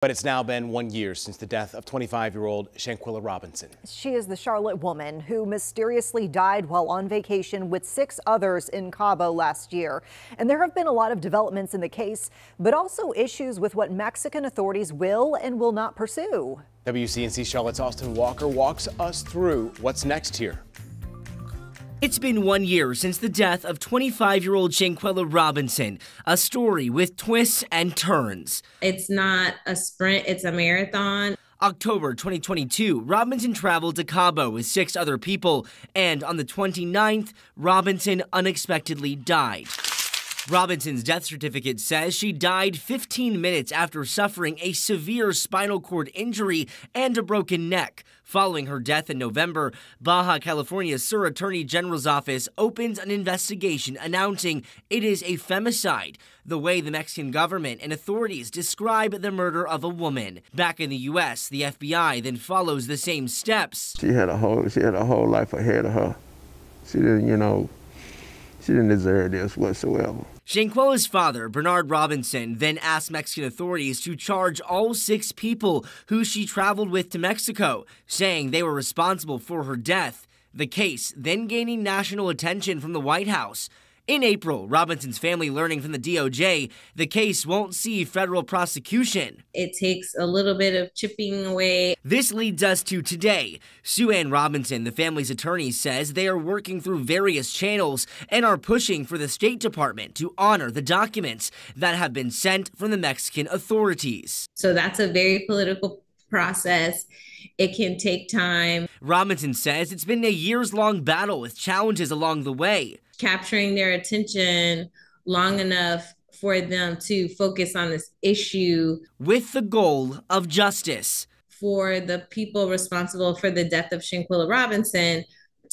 But it's now been one year since the death of 25-year-old Shanquella Robinson. She is the Charlotte woman who mysteriously died while on vacation with six others in Cabo last year. And there have been a lot of developments in the case, but also issues with what Mexican authorities will and will not pursue. WCNC Charlotte's Austin Walker walks us through what's next here. It's been one year since the death of 25 year old Shanquella Robinson, a story with twists and turns. It's not a sprint, it's a marathon. October 2022, Robinson traveled to Cabo with six other people, and on the 29th, Robinson unexpectedly died. Robinson's death certificate says she died 15 minutes after suffering a severe spinal cord injury and a broken neck. Following her death in November, Baja California's Sur Attorney General's office opens an investigation announcing it is a femicide, the way the Mexican government and authorities describe the murder of a woman. Back in the U.S., the FBI then follows the same steps. She had a whole, she had a whole life ahead of her. She didn't, you know, she didn't deserve this whatsoever. Shanquella's father, Bernard Robinson, then asked Mexican authorities to charge all six people who she traveled with to Mexico, saying they were responsible for her death. The case then gaining national attention from the White House. In April, Robinson's family learning from the DOJ the case won't see federal prosecution. It takes a little bit of chipping away. This leads us to today. Sue Ann Robinson, the family's attorney, says they are working through various channels and are pushing for the State Department to honor the documents that have been sent from the Mexican authorities. So that's a very political process. It can take time. Robinson says it's been a years long battle with challenges along the way capturing their attention long enough for them to focus on this issue with the goal of justice for the people responsible for the death of Shanquella Robinson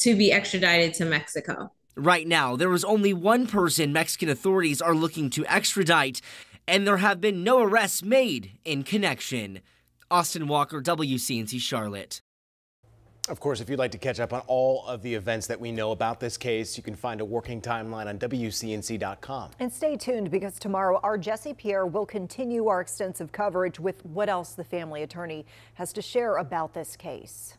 to be extradited to Mexico. Right now, there is only one person Mexican authorities are looking to extradite, and there have been no arrests made in connection. Austin Walker, WCNC Charlotte. Of course, if you'd like to catch up on all of the events that we know about this case, you can find a working timeline on WCNC.com. And stay tuned because tomorrow our Jesse Pierre will continue our extensive coverage with what else the family attorney has to share about this case.